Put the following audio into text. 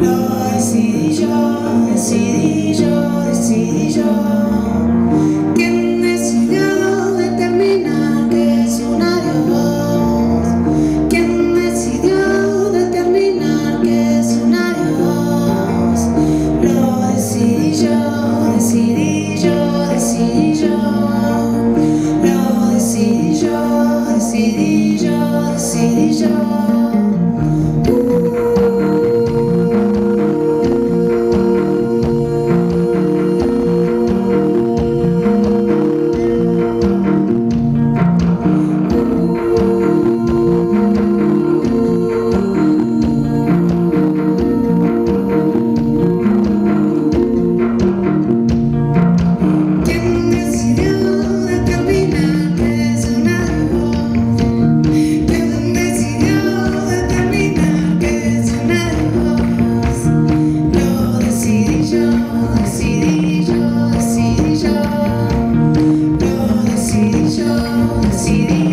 lo decidí yo, decidí yo, decidí yo. see